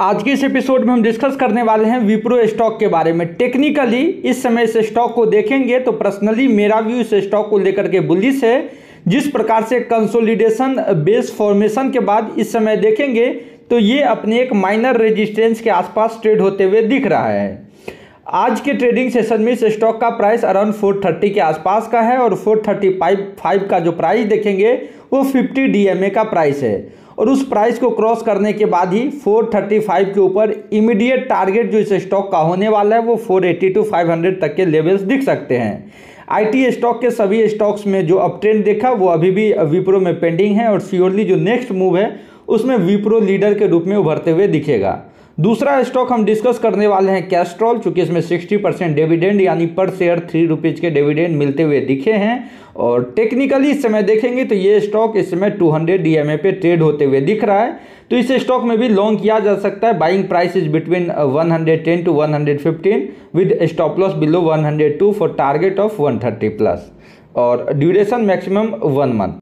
आज के इस एपिसोड में हम डिस्कस करने वाले हैं विप्रो स्टॉक के बारे में। टेक्निकली इस समय इस स्टॉक को देखेंगे तो पर्सनली मेरा व्यू इस स्टॉक को लेकर के बुलिस है। जिस प्रकार से कंसोलिडेशन बेस फॉर्मेशन के बाद इस समय देखेंगे तो ये अपने एक माइनर रेजिस्टेंस के आसपास ट्रेड होते हुए दिख रहा है। आज के ट्रेडिंग सेशन में इस स्टॉक का प्राइस अराउंड 430 के आसपास का है और 435 का जो प्राइस देखेंगे, वो 50 डीएमए का प्राइस है। और उस प्राइस को क्रॉस करने के बाद ही 435 के ऊपर इमीडिएट टारगेट जो इस स्टॉक का होने वाला है, वो 480 टू 500 तक के लेवल्स दिख सकते हैं। आईटी स्टॉक के सभी स्टॉक्स में जो अप ट्रेंड देखा, वो अभी भी विप्रो में पेंडिंग है और श्योरली जो नेक्स्ट मूव है, उसमें विप्रो लीडर के रूप में उभरते हुए दिखेगा। दूसरा स्टॉक हम डिस्कस करने वाले हैं कैस्ट्रॉल चूँकि इसमें 60 परसेंट डिविडेंड यानी पर शेयर थ्री रुपीज़ के डिविडेंड मिलते हुए दिखे हैं। और टेक्निकली इस समय देखेंगे तो ये स्टॉक इस समय 200 हंड्रेड पे ट्रेड होते हुए दिख रहा है। तो इस स्टॉक में भी लॉन्ग किया जा सकता है। Buying price is between 110 to 115 with stop loss below 102 for target of 130 plus और ड्यूरेशन मैक्सिमम वन मंथ